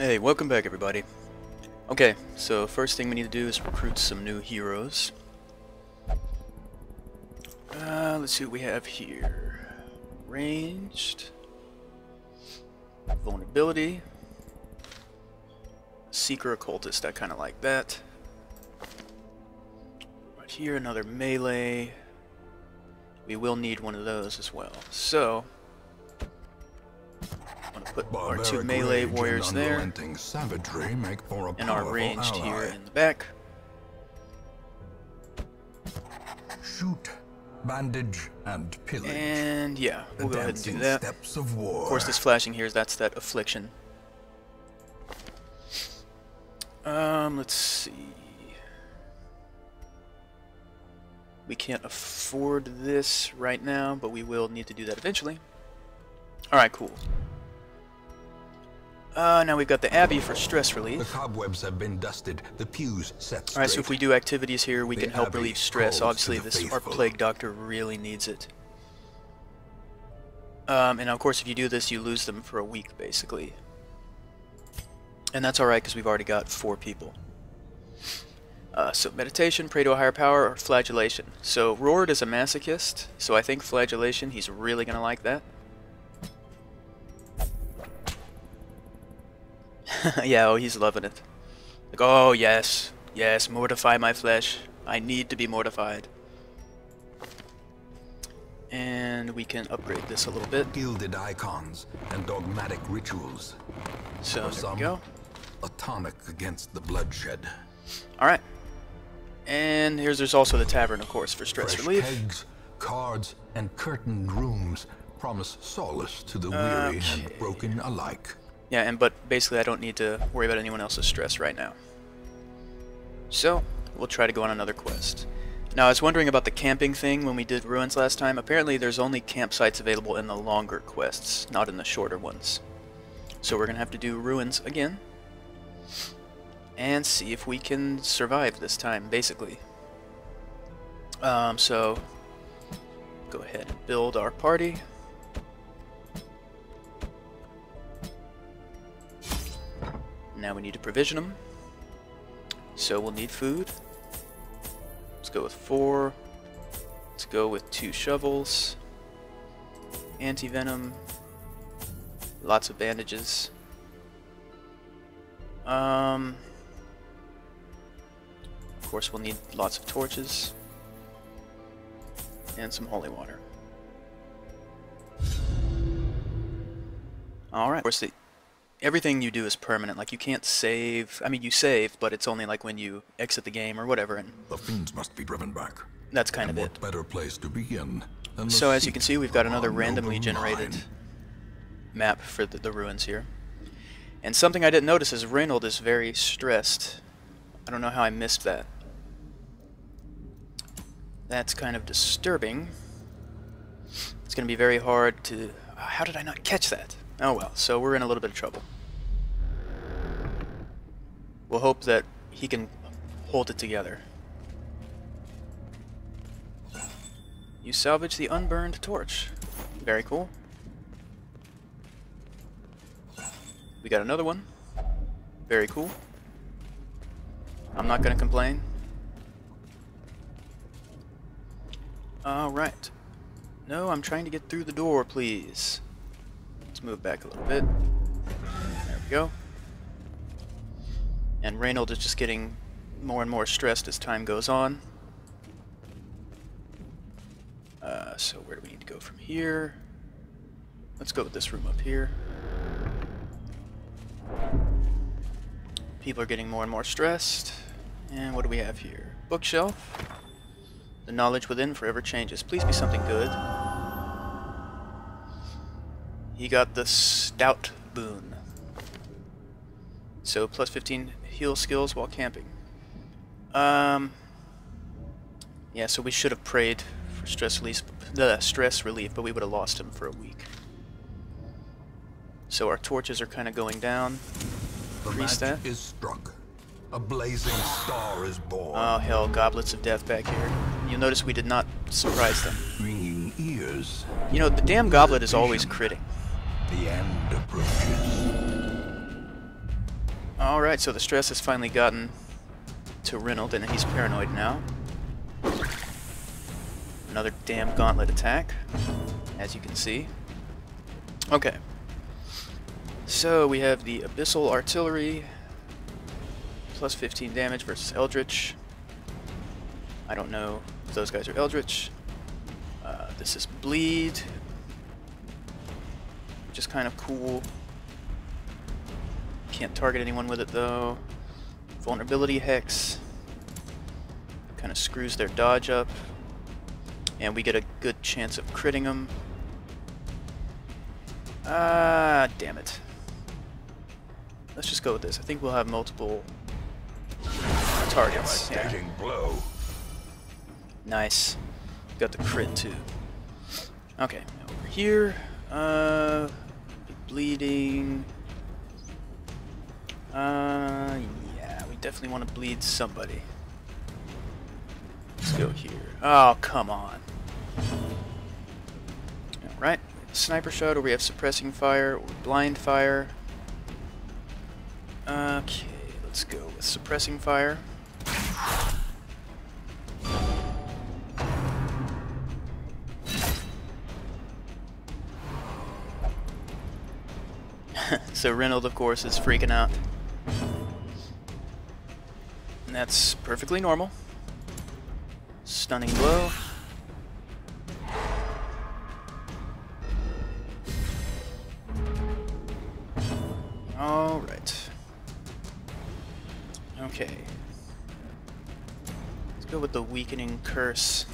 Hey, welcome back everybody. Okay, so first thing we need to do is recruit some new heroes. Uh, let's see what we have here. Ranged. Vulnerability. Seeker Occultist, I kind of like that. Right here, another melee. We will need one of those as well. So, put our two melee warriors there, savagery make for a and our ranged ally. here in the back. Shoot, bandage, and pillage. And yeah, we'll go ahead and do that. steps of war. Of course, this flashing here is that's that affliction. Um, let's see. We can't afford this right now, but we will need to do that eventually. Alright, cool. Uh, now we've got the Abbey for stress relief. The cobwebs have been dusted, the pews set straight. Alright, so if we do activities here, we The can help Abbey relieve stress. Obviously, this our faithful. Plague Doctor really needs it. Um, and of course, if you do this, you lose them for a week, basically. And that's alright, because we've already got four people. Uh, so, meditation, pray to a higher power, or flagellation. So, Rord is a masochist, so I think flagellation, he's really going to like that. yeah, oh, he's loving it. Like, oh, yes, yes, mortify my flesh. I need to be mortified. And we can upgrade this a little bit. Gilded icons and dogmatic rituals. So, For there some, we go. a tonic against the bloodshed. Alright. And here's there's also the tavern, of course, for stress Fresh relief. kegs, cards, and curtained rooms promise solace to the weary and broken alike. Yeah, and but basically I don't need to worry about anyone else's stress right now. So, we'll try to go on another quest. Now, I was wondering about the camping thing when we did Ruins last time. Apparently, there's only campsites available in the longer quests, not in the shorter ones. So we're going to have to do Ruins again. And see if we can survive this time, basically. Um, so, go ahead and build our party. Now we need to provision them. So we'll need food. Let's go with four. Let's go with two shovels. Anti-venom. Lots of bandages. Um, of course we'll need lots of torches. And some holy water. Alright, of course the everything you do is permanent. Like you can't save. I mean, you save, but it's only like when you exit the game or whatever, and The fiends must be driven back. that's kind and of what it. better place to begin So as you can see, we've got another randomly generated map for the, the ruins here. And something I didn't notice is Reynold is very stressed. I don't know how I missed that. That's kind of disturbing. It's going to be very hard to... How did I not catch that? Oh well, so we're in a little bit of trouble. We'll hope that he can hold it together. You salvage the unburned torch. Very cool. We got another one. Very cool. I'm not gonna complain. Alright. No, I'm trying to get through the door, please. Let's move back a little bit. There we go. And Reynold is just getting more and more stressed as time goes on. Uh, so where do we need to go from here? Let's go with this room up here. People are getting more and more stressed. And what do we have here? Bookshelf. The knowledge within forever changes. Please be something good. He got the stout boon. So plus 15 heal skills while camping. Um. Yeah, so we should have prayed for stress relief, uh, stress relief, but we would have lost him for a week. So our torches are kind of going down. The Increase match that. is struck. A blazing star is born. Oh hell, goblets of death back here. You'll notice we did not surprise them. ringing ears. You know, the damn goblet is always critting. The end approaches. Alright, so the stress has finally gotten to Reynolds, and he's paranoid now. Another damn gauntlet attack, as you can see. Okay. So we have the Abyssal Artillery, plus 15 damage versus Eldritch. I don't know if those guys are Eldritch. Uh, this is Bleed, which is kind of cool. Can't target anyone with it though. Vulnerability Hex. Kind of screws their dodge up. And we get a good chance of critting them. Ah, damn it. Let's just go with this. I think we'll have multiple targets. Yeah. blow. Nice. Got the crit too. Okay, over here. Uh, bleeding. Uh, yeah, we definitely want to bleed somebody. Let's go here. Oh, come on. Alright, sniper shot, or we have suppressing fire, or blind fire. Okay, let's go with suppressing fire. So Reynolds, of course, is freaking out. And that's perfectly normal. Stunning blow. Alright. Okay. Let's go with the weakening curse.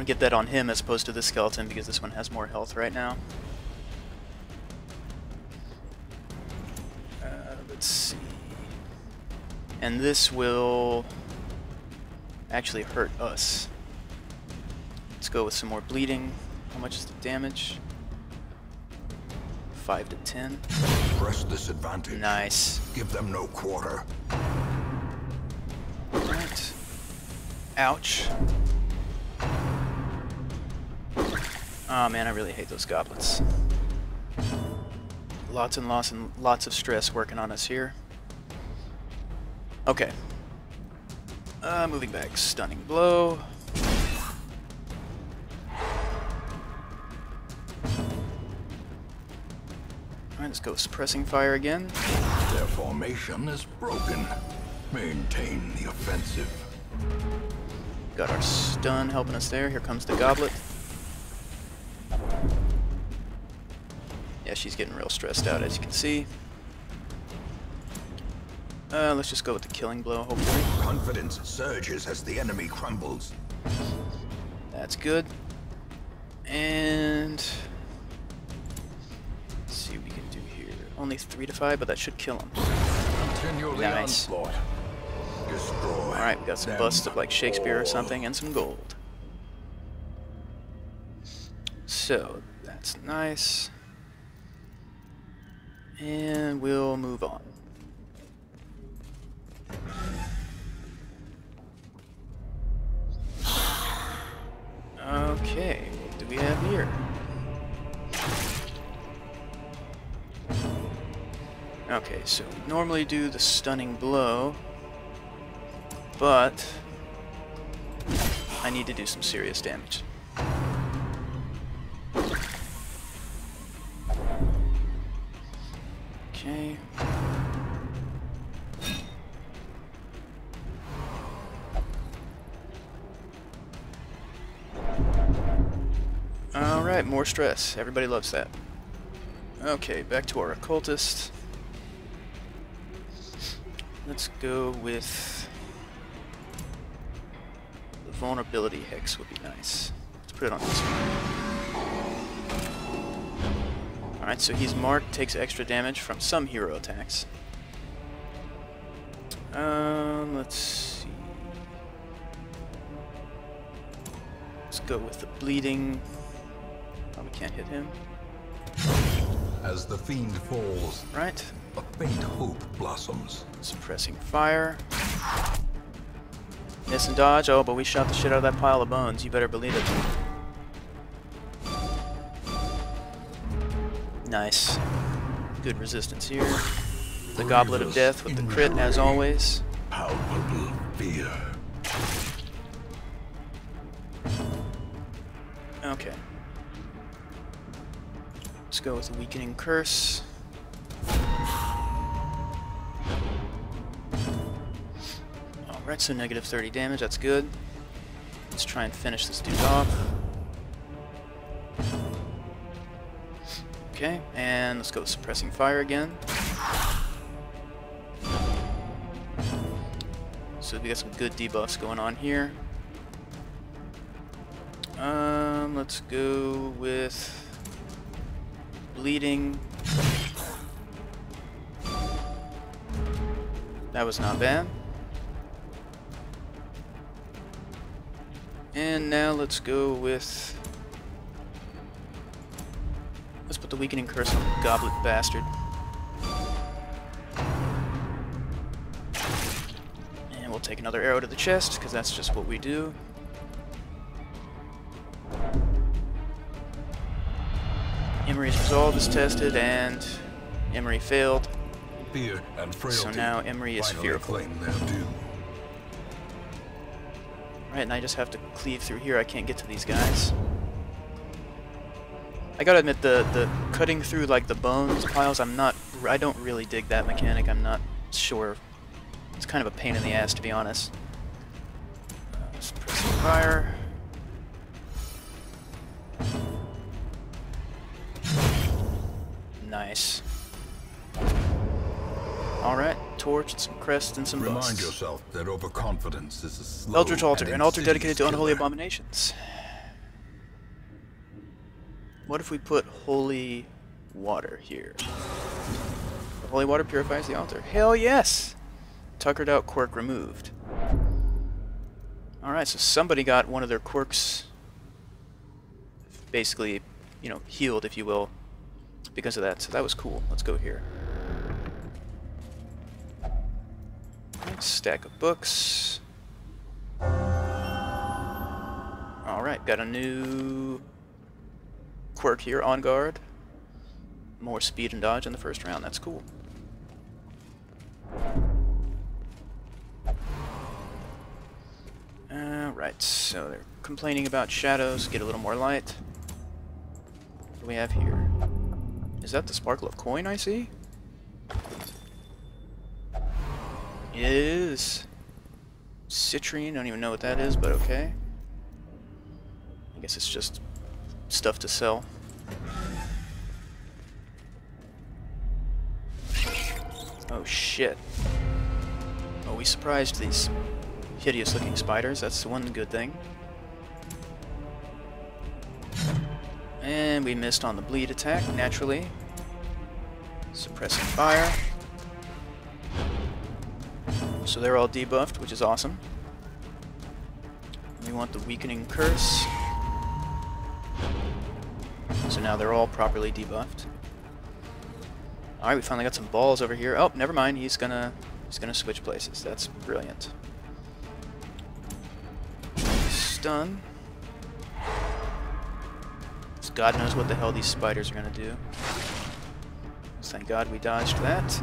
Gonna get that on him as opposed to the skeleton because this one has more health right now. Uh, let's see. And this will actually hurt us. Let's go with some more bleeding. How much is the damage? 5 to 10. Press this advantage. Nice. Give them no quarter. Right. Ouch. Oh man, I really hate those goblets. Lots and lots and lots of stress working on us here. Okay. Uh, moving back. Stunning blow. Alright, let's go suppressing fire again. Their formation is broken. Maintain the offensive. Got our stun helping us there. Here comes the goblet. She's getting real stressed out, as you can see. Uh, let's just go with the killing blow, hopefully. Confidence surges as the enemy crumbles. That's good. And... Let's see what we can do here. Only 3 to 5, but that should kill him. Continue the Nice. Alright, we got some busts of like Shakespeare or something, and some gold. So, that's nice. And we'll move on. Okay, what do we have here? Okay, so we normally do the stunning blow, but I need to do some serious damage. More stress. Everybody loves that. Okay, back to our occultist. Let's go with the vulnerability hex would be nice. Let's put it on this one. Alright, so he's marked, takes extra damage from some hero attacks. Um, let's see. Let's go with the bleeding. Can't hit him. As the fiend falls, Right. a faint hope blossoms. Suppressing fire. Miss and dodge. Oh, but we shot the shit out of that pile of bones. You better believe it. Nice. Good resistance here. The Goblet of Death with the crit, as always. Palpable fear. Okay. Let's go with a Weakening Curse. Alright, so negative 30 damage, that's good. Let's try and finish this dude off. Okay, and let's go Suppressing Fire again. So we got some good debuffs going on here. Um, let's go with bleeding. That was not bad. And now let's go with... Let's put the weakening curse on the Goblet Bastard. And we'll take another arrow to the chest, because that's just what we do. Emery's resolve is tested, and Emery failed. Fear and frailty. So now Emery is fearful. claim their due. Right, and I just have to cleave through here. I can't get to these guys. I gotta admit, the the cutting through like the bones piles, I'm not. I don't really dig that mechanic. I'm not sure. It's kind of a pain in the ass, to be honest. Uh, fire. Nice. Alright, torch, and some crest, and some Remind busts. yourself that overconfidence is a slow Eldritch Altar, an altar dedicated to unholy killer. abominations. What if we put holy water here? The holy water purifies the altar. Hell yes! Tuckered out quirk removed. Alright, so somebody got one of their quirks basically, you know, healed, if you will, because of that. So that was cool. Let's go here. Stack of books. Alright, got a new quirk here, on guard. More speed and dodge in the first round, that's cool. Alright, so they're complaining about shadows, get a little more light. What do we have here? Is that the sparkle of coin I see? It is. Citrine, I don't even know what that is, but okay. I guess it's just stuff to sell. Oh shit. Oh, we surprised these hideous looking spiders, that's the one good thing. And we missed on the bleed attack, naturally. Suppressing fire. So they're all debuffed, which is awesome. We want the weakening curse. So now they're all properly debuffed. Alright, we finally got some balls over here. Oh, never mind, he's gonna he's gonna switch places. That's brilliant. Stun. God knows what the hell these spiders are gonna do. Thank God we dodged that.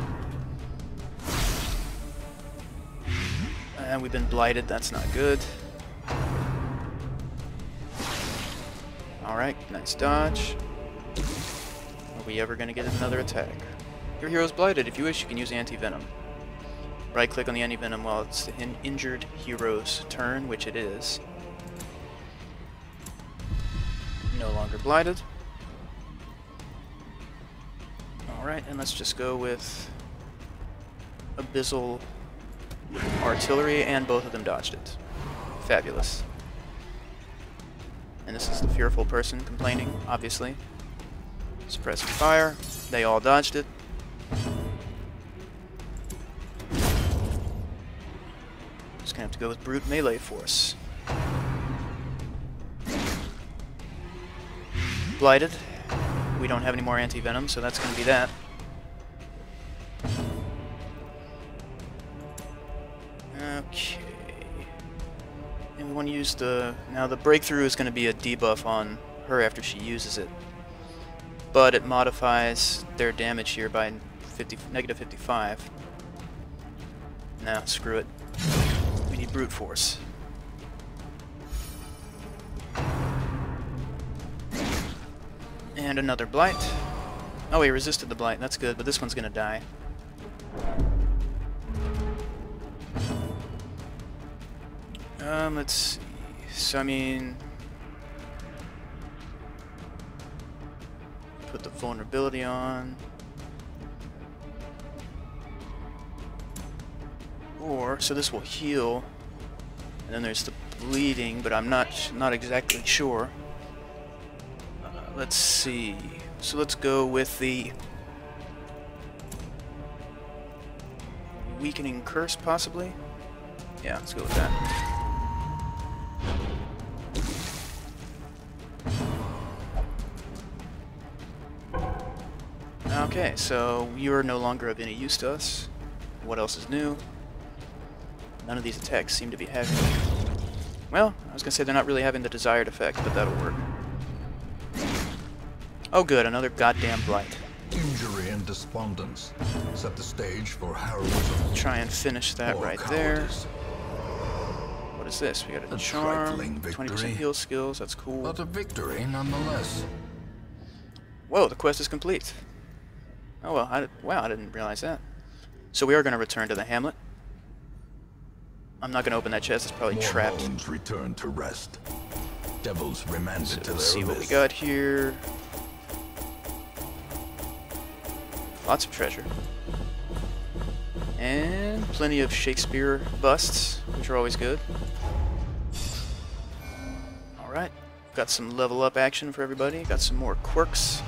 And we've been blighted, that's not good. Alright, nice dodge. Are we ever gonna get another attack? Your hero's blighted. If you wish, you can use anti-venom. Right click on the anti-venom while it's the in injured hero's turn, which it is. No longer blighted. Alright, and let's just go with Abyssal Artillery, and both of them dodged it. Fabulous. And this is the fearful person complaining, obviously. Suppressing fire. They all dodged it. Just gonna have to go with brute melee force. Blighted. We don't have any more anti-venom, so that's gonna be that. Okay. And we want to use the... Now the breakthrough is going to be a debuff on her after she uses it. But it modifies their damage here by 50, negative 55. Now, screw it. We need brute force. And another blight. Oh, he resisted the blight. That's good, but this one's gonna die. Um, let's see. So, I mean... Put the vulnerability on. Or, so this will heal. And then there's the bleeding, but I'm not not exactly sure. Let's see. So let's go with the weakening curse, possibly. Yeah, let's go with that. Okay, so you are no longer of any use to us. What else is new? None of these attacks seem to be having... Well, I was to say they're not really having the desired effect, but that'll work. Oh good, another goddamn blight. Injury and despondence set the stage for heroism. Try and finish that right cowardice. there. What is this? We got a, a charm, 20% heal skills, that's cool. But a victory nonetheless. Whoa, the quest is complete. Oh well, I, wow, I didn't realize that. So we are going to return to the hamlet. I'm not going to open that chest, it's probably More trapped. Return to rest. Devils remanded so to let's see what we got here. Lots of treasure. And plenty of Shakespeare busts, which are always good. Alright, got some level up action for everybody. Got some more quirks.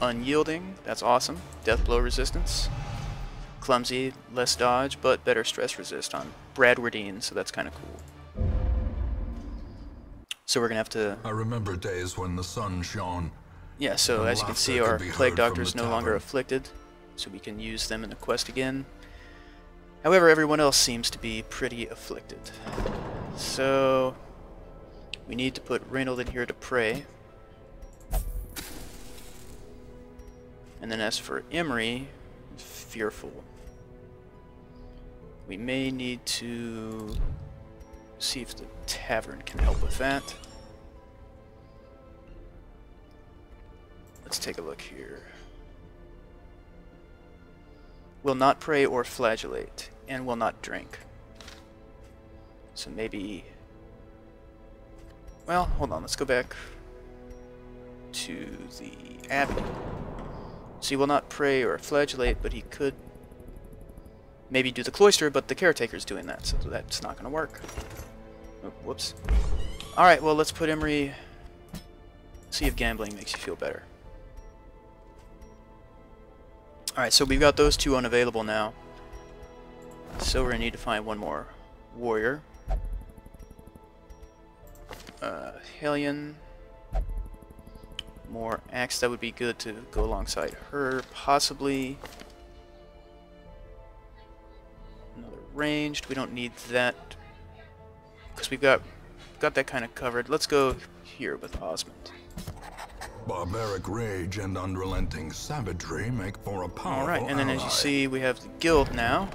Unyielding, that's awesome. Death blow resistance. Clumsy, less dodge, but better stress resist on Bradwardine, so that's kind of cool. So we're gonna have to... I remember days when the sun shone. Yeah, so as you can see, our Plague Doctor is no longer afflicted so we can use them in the quest again. However, everyone else seems to be pretty afflicted. So, we need to put Reynold in here to pray. And then as for Emery, fearful. We may need to see if the tavern can help with that. Let's take a look here will not pray or flagellate, and will not drink. So maybe... Well, hold on, let's go back to the Abbey. So he will not pray or flagellate, but he could maybe do the cloister, but the caretaker's doing that, so that's not going to work. Oh, whoops. Alright, well, let's put Emery... See if gambling makes you feel better. Alright, so we've got those two unavailable now. So we're to need to find one more warrior. Uh, Hellion. More axe, that would be good to go alongside her, possibly. Another ranged, we don't need that. Because we've got, got that kind of covered. Let's go here with Osmond. Barbaric rage and unrelenting savagery make for a powerful Alright, and then ally. as you see, we have the guild now.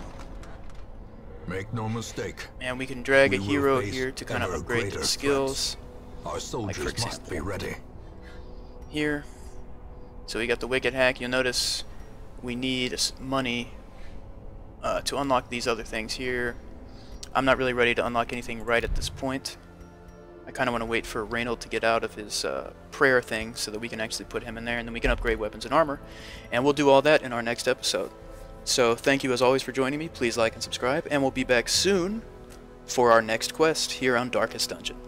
Make no mistake. And we can drag we a hero here to kind of upgrade the skills. Our soldiers like must be ready. Here. So we got the Wicked Hack. You'll notice we need money uh, to unlock these other things here. I'm not really ready to unlock anything right at this point. I kind of want to wait for Reynold to get out of his uh, prayer thing so that we can actually put him in there and then we can upgrade weapons and armor. And we'll do all that in our next episode. So thank you as always for joining me. Please like and subscribe and we'll be back soon for our next quest here on Darkest Dungeon.